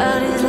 out